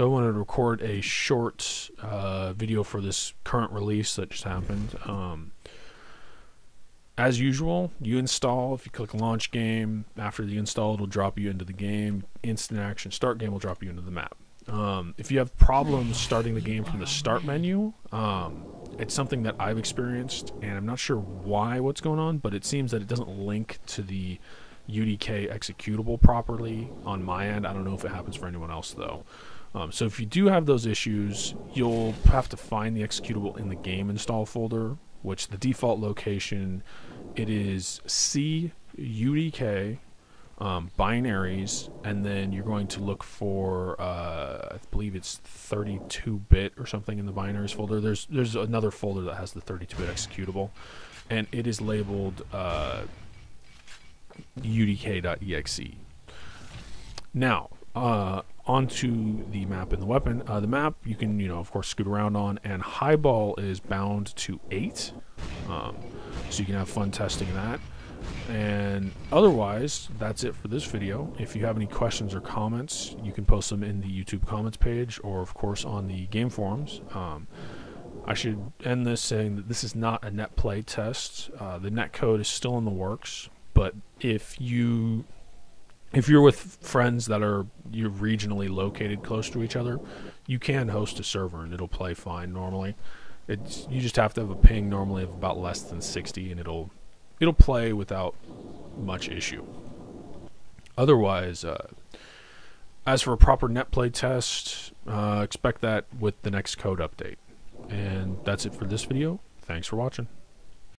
So I wanted to record a short uh, video for this current release that just happened. Um, as usual, you install. If you click launch game, after the install, it'll drop you into the game. Instant action start game will drop you into the map. Um, if you have problems starting the game from the start menu, um, it's something that I've experienced, and I'm not sure why what's going on, but it seems that it doesn't link to the UDK executable properly on my end. I don't know if it happens for anyone else though. Um, so if you do have those issues, you'll have to find the executable in the game install folder, which the default location it is C UDK um, binaries, and then you're going to look for uh, I believe it's 32-bit or something in the binaries folder. There's there's another folder that has the 32-bit executable, and it is labeled uh, udk.exe. Now, uh, onto the map and the weapon. Uh, the map you can, you know, of course, scoot around on, and highball is bound to eight, um, so you can have fun testing that. And otherwise, that's it for this video. If you have any questions or comments, you can post them in the YouTube comments page, or of course on the game forums. Um, I should end this saying that this is not a net play test. Uh, the net code is still in the works, but if you if you're with friends that are you're regionally located close to each other, you can host a server and it'll play fine normally. It's you just have to have a ping normally of about less than 60 and it'll it'll play without much issue. Otherwise, uh, as for a proper net play test, uh, expect that with the next code update. And that's it for this video. Thanks for watching.